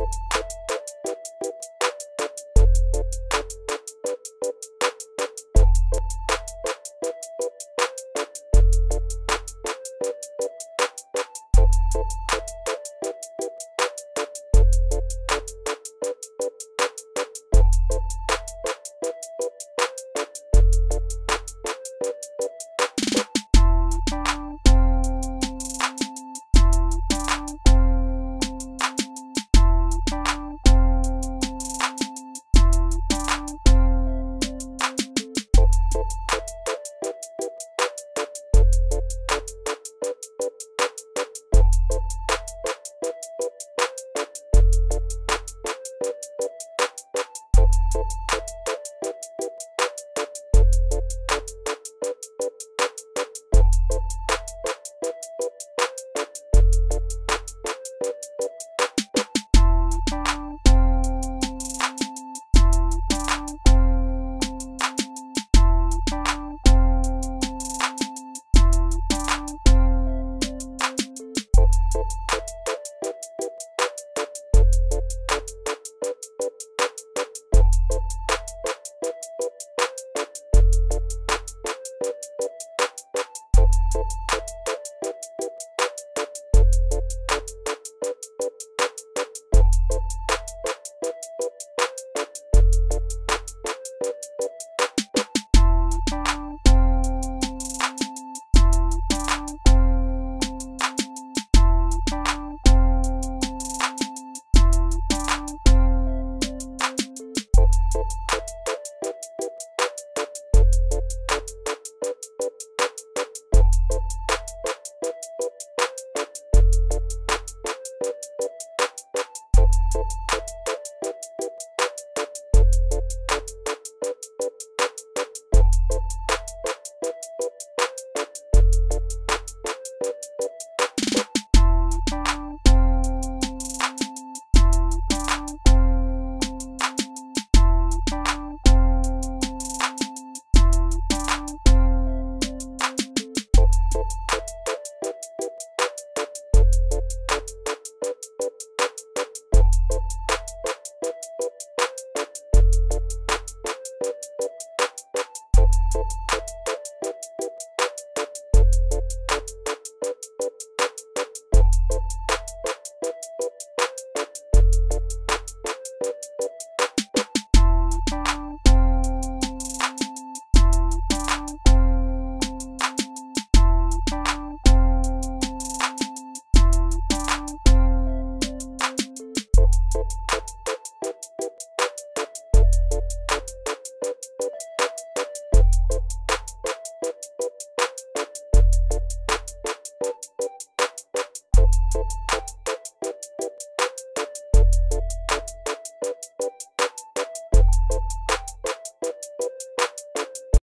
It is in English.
you you